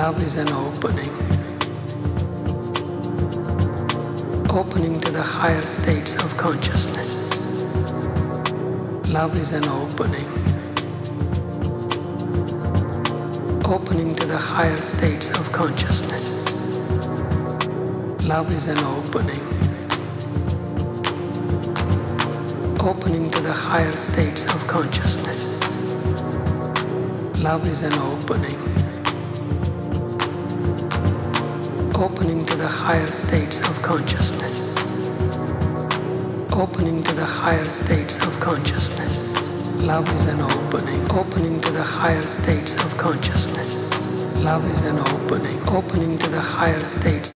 Love is an opening. Opening to the higher states of consciousness. Love is an opening. Opening to the higher states of consciousness. Love is an opening. Opening to the higher states of consciousness. Love is an opening. Opening to the higher states of consciousness. Opening to the higher states of consciousness. Love is an opening. Opening to the higher states of consciousness. Love is an opening. Opening to the higher states.